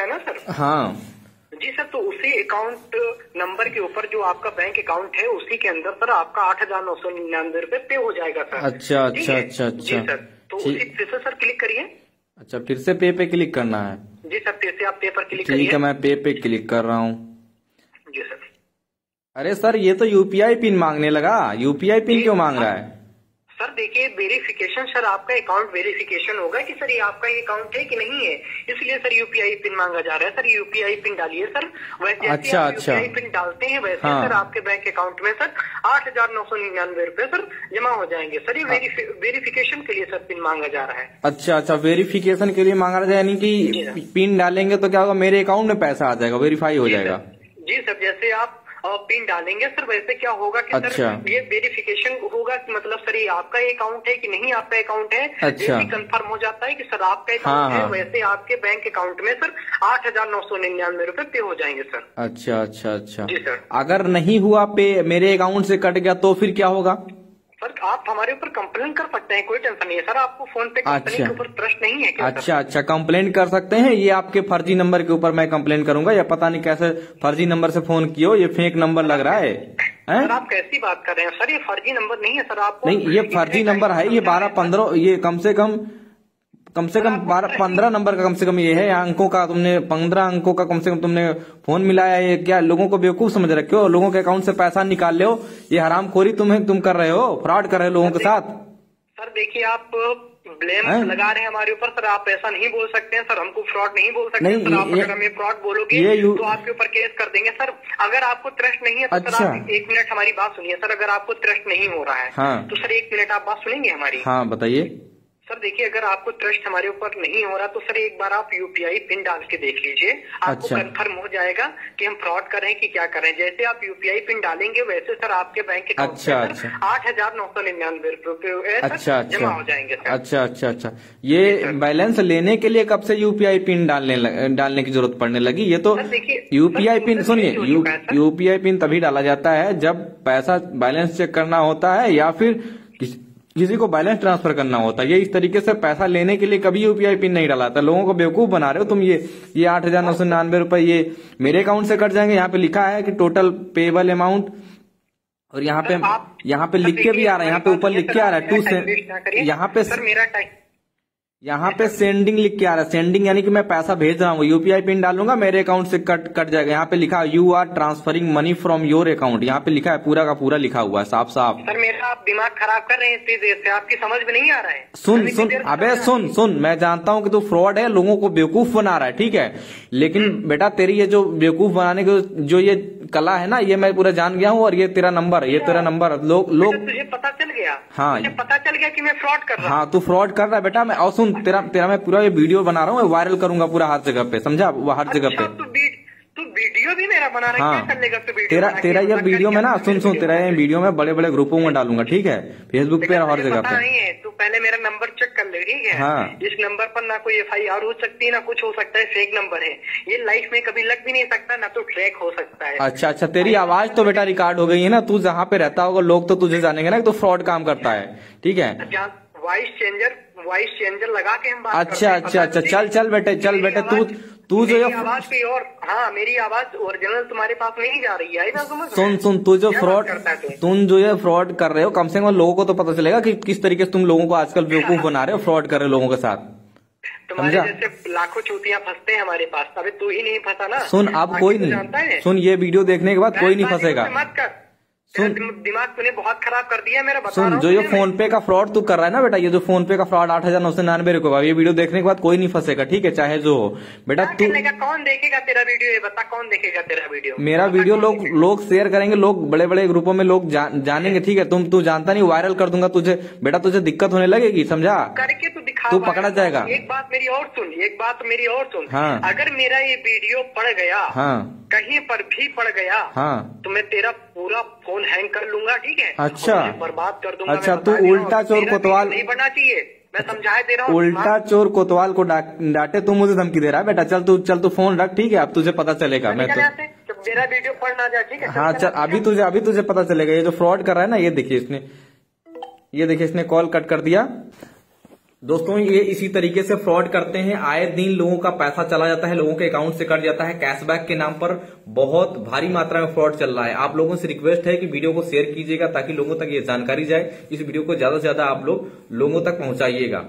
है ना सर? हाँ। जी सर तो उसी अकाउंट नंबर के ऊपर जो आपका बैंक अकाउंट है उसी के अंदर सर आपका आठ हज़ार नौ सौ निन्यानवे रूपए पे हो जाएगा सर। अच्छा ठीक अच्छा अच्छा जी अच्छा सर तो उसी फिर से सर क्लिक करिए। अच्छा फिर से पे पे क्लिक करना है? जी सर फिर से आप पे पर क्लिक ठीक है मैं पे पे क्लिक कर रहा हूँ। जी सर। अरे सर ये तो यूपीआई पिन मांगने लगा। यूपीआई पिन क्यों मांग रहा है? सर देखिए वेरिफिकेशन सर आपका अकाउंट वेरिफिकेशन होगा कि सर ये आपका ये अकाउंट है कि नहीं है? इसलिए सर यूपीआई पिन मांगा जा रहा है। सर यूपीआई पिन डालिए सर वैसे जैसे अच्छा, आप अच्छा। यूपीआई पिन डालते हैं वैसे हाँ। सर आपके बैंक अकाउंट में सर आठ हज़ार नौ सौ निन्यानवे रूपए सर जमा हो जाएँगे। सर ये वेरिफिकेशन के लिए सर पिन मांगा जा रहा है। अच्छा अच्छा वेरिफिकेशन के लिए मांगा जाए है यानी कि पिन डालेंगे तो क्या होगा? मेरे अकाउंट में पैसा आ जाएगा वेरीफाई हो जाएगा। जी सर जैसे आप पिन डालेंगे सर वैसे क्या होगा कि अच्छा। सर ये वेरिफिकेशन होगा कि मतलब सर ये आपका अकाउंट है कि नहीं आपका अकाउंट है अच्छा। जैसे कंफर्म हो जाता है कि सर आपका अकाउंट हाँ, है हाँ। वैसे आपके बैंक अकाउंट में सर आठ हज़ार नौ सौ निन्यानवे रूपए पे हो जाएँगे सर अच्छा अच्छा अच्छा जी सर अगर नहीं हुआ पे मेरे अकाउंट से कट गया तो फिर क्या होगा सर आप हमारे ऊपर कंप्लेन कर सकते हैं कोई टेंशन नहीं है सर आपको फ़ोन पे कंपनी अच्छा। के ऊपर ट्रस्ट नहीं है क्या सर? अच्छा अच्छा कंप्लेन कर सकते हैं ये आपके फर्जी नंबर के ऊपर मैं कंप्लेन करूँगा या पता नहीं कैसे फर्जी नंबर से फ़ोन किया ये फेक नंबर लग रहा है हैं? सर आप कैसी बात कर रहे हैं सर ये फर्जी नंबर नहीं है सर आप नहीं ये फर्जी नंबर है ये बारह पंद्रह ये कम से कम कम से कम बारह पंद्रह नंबर का कम से कम ये है। अंकों का तुमने पंद्रह अंकों का कम से कम तुमने फ़ोन मिलाया ये क्या लोगों को बेवकूफ़ समझ रखे हो? लोगों के अकाउंट से पैसा निकाल ले हो? ये हरामखोरी तुम्हें तुम कर रहे हो? फ्रॉड कर रहे हो लोगों के साथ? सर देखिए आप ब्लेम हैं? लगा रहे हैं हमारे ऊपर। सर आप ऐसा नहीं बोल सकते हैं। सर हमको फ्रॉड नहीं बोल सकते। नहीं, सर आप ये- अगर हमें फ्रॉड बोलोगे तो आपके ऊपर केस कर देंगे। सर अगर आपको ट्रस्ट नहीं है तो अच्छा। सर। आप एक मिनट हमारी बात सुनिए। सर अगर आपको ट्रस्ट नहीं हो रहा है हाँ। तो सर एक मिनट आप बात सुनेंगे हमारी? हाँ बताइए। सर देखिए अगर आपको ट्रस्ट हमारे ऊपर नहीं हो रहा तो सर एक बार आप यूपीआई पिन डाल के देख लीजिए। आपको अच्छा। कंफर्म हो जाएगा कि हम फ्रॉड कर रहे हैं कि क्या कर रहे हैं। जैसे आप यूपीआई पिन डालेंगे वैसे सर आपके बैंक अकाउंट अच्छा, अच्छा। आठ हज़ार नौ सौ निन्यानवे रूपए अच्छा अच्छा। जमा हो जाएँगे सर। अच्छा अच्छा अच्छा। ये बैलेंस लेने के लिए कब से यूपीआई पिन डालने डालने की ज़रूरत पड़ने लगी? ये तो देखिए, यूपीआई पिन सुनिए चुका है, यूपीआई पिन तभी डाला जाता है जब पैसा बैलेंस चेक करना होता है या फिर किस, को बैलेंस ट्रांसफ़र करना होता है। ये इस तरीके से पैसा लेने के लिए कभी यूपीआई पिन नहीं डाला था। लोगों को बेवकूफ़ बना रहे हो तुम ये ये आठ हज़ार नौ सौ निन्यानवे रुपए ये मेरे अकाउंट से कट जाएँगे। यहाँ पे लिखा है कि टोटल पेबल अमाउंट और यहाँ पे यहाँ पे लिख के भी आ रहा है। यहाँ पे ऊपर लिख के आ रहा है। टू करिए। यहाँ पे सर मेरा टाइम यहाँ पे सेंडिंग लिख के आ रहा है। सेंडिंग यानी कि मैं पैसा भेज रहा हूँ। यूपीआई पिन डालूँगा मेरे अकाउंट से कट कट जाएगा। यहाँ पे लिखा you are transferring money from your account यहाँ पे लिखा है पूरा का पूरा लिखा हुआ है साफ़ साफ़ सर मेरा आप दिमाग खराब कर रहे हैं इतनी देर से आपकी समझ में नहीं आ रहा है। सुन सुन अबे सुन सुन मैं जानता हूँ कि तू फ्रॉड है लोगों को बेवकूफ़ बना रहा है ठीक है? लेकिन बेटा तेरी ये जो बेवकूफ़ बनाने की जो ये कला है ना ये मैं पूरा जान गया हूँ और ये तेरा नंबर ये तेरा नंबर लोग लोग तुझे पता गया। हाँ। मुझे पता चल गया कि मैं फ्रॉड कर रहा हूँ हाँ। तू फ्रॉड कर रहा है बेटा मैं और सुन तेरा तेरा मैं पूरा ये वीडियो बना रहा हूँ वायरल करूँगा पूरा हर जगह पे समझा? वो हर जगह अच्छा, पे। मेरा बना रहा हाँ क्या कर लेगा तू तेरा तेरा ये वीडियो में ना सुन सुन तेरा ये वीडियो में बड़े बड़े ग्रुपों में डालूँगा ठीक है? फेसबुक पे और जगह पे। नहीं है तू पहले मेरा नंबर चेक कर ले ठीक है? हाँ। इस नंबर पर ना कोई एफ़ आई आर हो सकती है ना कुछ हो सकता है फेक नंबर है। ये लाइफ में कभी लग भी नहीं सकता ना तो ट्रैक हो सकता है। अच्छा अच्छा तेरी आवाज़ तो बेटा रिकॉर्ड हो गई है ना तू जहाँ पे रहता होगा लोग तो तुझे जानेंगे ना तू फ्रॉड काम करता है ठीक है? वॉइस चेंजर वॉइस चेंजर लगा के हम बात अच्छा अच्छा अच्छा चल चल बेटे चल बेटे तू तू जो आवाज़ कोई और हाँ मेरी आवाज़ ओरिजिनल तुम्हारे पास नहीं जा रही है ना समझ सुन सुन तू जो फ्रॉड? तुम जो ये फ्रॉड कर रहे हो कम से कम लोगों को तो पता चलेगा कि किस तरीके से तुम लोगों को आजकल बेवकूफ़ बना रहे हो फ्रॉड कर रहे हो लोगों के साथ। तुम्हारे समझा? जैसे लाखों चूतियाँ फंसते हैं हमारे पास अबे तू ही नहीं फंसा ना। सुन अब कोई नहीं। सुन ये वीडियो देखने के बाद कोई नहीं फंसेगा। मत कर। सुन। दिमाग तूने बहुत खराब कर दिया मेरा बता सुन जो ये फ़ोन पे का फ्रॉड तू कर रहा है ना बेटा ये जो फ़ोन पे का फ्रॉड आठ हज़ार नौ सौ निन्यानवे रुपए ये वीडियो देखने के बाद कोई नहीं फंसेगा ठीक है चाहे जो हो। बेटा तू कौन देखेगा तेरा वीडियो? ये बता कौन देखेगा तेरा वीडियो? मेरा वीडियो लोग? लोग शेयर करेंगे लोग बड़े बड़े ग्रुपों में लोग जानेंगे ठीक है तुम तू जानता नहीं वायरल कर दूँगा तुझे। बेटा तुझे दिक्कत होने लगेगी समझा? करके तू तू पकड़ा जाएगा। एक बात मेरी और सुन एक बात मेरी और सुन। हाँ। अगर मेरा ये वीडियो पड़ गया हाँ। कहीं पर भी पड़ गया हाँ। तो मैं तेरा पूरा फ़ोन हैंग कर लूँगा ठीक है? अच्छा। बर्बाद कर दूँगा अच्छा, तू हूँ। उल्टा चोर कोतवाल- नहीं बनना चाहिए। मैं समझाए दे रहा हूँ। उल्टा चोर कोतवाल को डांटे तू मुझे धमकी दे रहा है बेटा। चल तू चल तू फ़ोन रख ठीक है? अब तुझे पता चलेगा मैं तो मेरा वीडियो पढ़ ना जाए ठीक है? हाँ चल। अभी तुझे अभी तुझे पता चलेगा। ये जो फ्रॉड कर रहा है ना ये देखिए इसने ये देखिए इसने कॉल कट कर दिया। दोस्तों, ये इसी तरीके से फ्रॉड करते हैं। आए दिन लोगों का पैसा चला जाता है, लोगों के अकाउंट से कट जाता है। कैशबैक के नाम पर बहुत भारी मात्रा में फ्रॉड चल रहा है। आप लोगों से रिक्वेस्ट है कि वीडियो को शेयर कीजिएगा ताकि लोगों तक ये जानकारी जाए। इस वीडियो को ज़्यादा से ज़्यादा आप लोग लोगों तक पहुंचाइएगा।